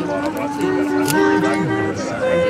Some ideas.